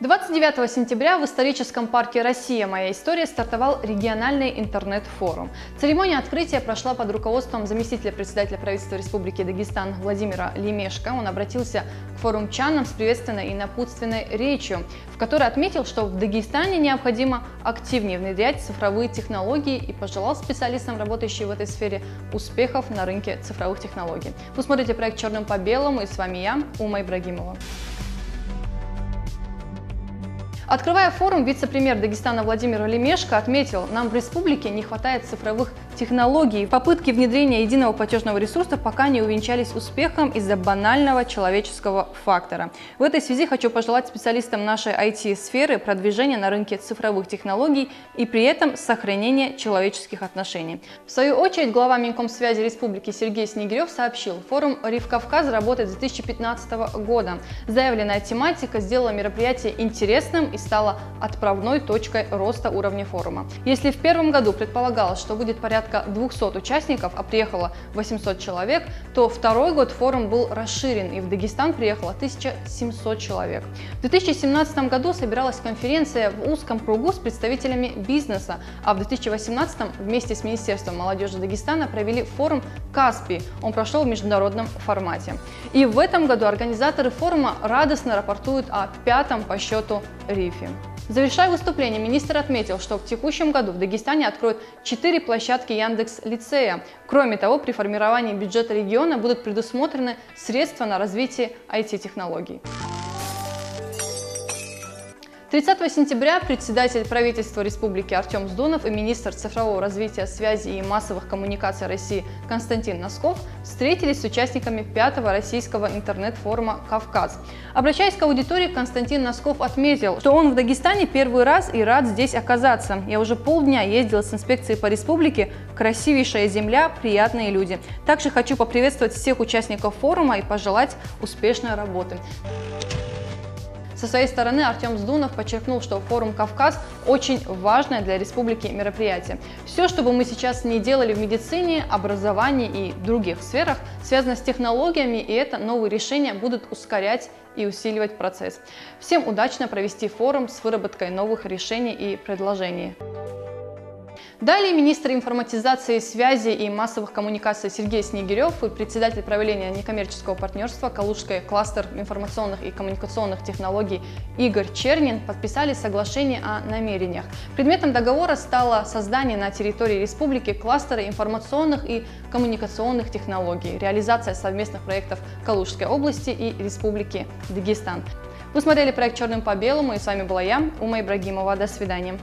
29 сентября в историческом парке «Россия. Моя история» стартовал региональный интернет-форум. Церемония открытия прошла под руководством заместителя председателя правительства Республики Дагестан Владимира Лемешко. Он обратился к форумчанам с приветственной и напутственной речью, в которой отметил, что в Дагестане необходимо активнее внедрять цифровые технологии и пожелал специалистам, работающим в этой сфере, успехов на рынке цифровых технологий. Вы смотрите проект «Черным по белому» и с вами я, Ума Ибрагимова. Открывая форум, вице-премьер Дагестана Владимир Лемешко отметил, нам в республике не хватает цифровых технологий. Попытки внедрения единого платежного ресурса пока не увенчались успехом из-за банального человеческого фактора. В этой связи хочу пожелать специалистам нашей IT-сферы продвижения на рынке цифровых технологий и при этом сохранения человеческих отношений. В свою очередь, глава Минкомсвязи Республики Сергей Снегирев сообщил, форум «Риф Кавказ» работает с 2015 года. Заявленная тематика сделала мероприятие интересным и стала отправной точкой роста уровня форума. Если в первом году предполагалось, что будет порядка 200 участников, а приехало 800 человек, то второй год форум был расширен и в Дагестан приехало 1700 человек. В 2017 году собиралась конференция в узком кругу с представителями бизнеса, а в 2018 вместе с Министерством молодежи Дагестана провели форум «Каспий». Он прошел в международном формате. И в этом году организаторы форума радостно рапортуют о пятом по счету РИФ. Рифе. Завершая выступление, министр отметил, что в текущем году в Дагестане откроют 4 площадки Яндекс Лицея. Кроме того, при формировании бюджета региона будут предусмотрены средства на развитие IT-технологий. 30 сентября председатель правительства Республики Артем Сдунов и министр цифрового развития связи и массовых коммуникаций России Константин Носков встретились с участниками пятого российского интернет-форума «Кавказ». Обращаясь к аудитории, Константин Носков отметил, что он в Дагестане первый раз и рад здесь оказаться. Я уже полдня ездил с инспекцией по республике, красивейшая земля, приятные люди. Также хочу поприветствовать всех участников форума и пожелать успешной работы. Со своей стороны Артем Сдунов подчеркнул, что форум «Кавказ» очень важное для республики мероприятие. Все, что бы мы сейчас не делали в медицине, образовании и других сферах, связано с технологиями, и это новые решения будут ускорять и усиливать процесс. Всем удачно провести форум с выработкой новых решений и предложений. Далее министр информатизации, связи и массовых коммуникаций Сергей Снегирев и председатель правления некоммерческого партнерства Калужской кластер информационных и коммуникационных технологий Игорь Чернин подписали соглашение о намерениях. Предметом договора стало создание на территории республики кластера информационных и коммуникационных технологий, реализация совместных проектов Калужской области и Республики Дагестан. Вы смотрели проект «Черным по белому» и с вами была я, Ума Ибрагимова. До свидания.